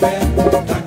papel.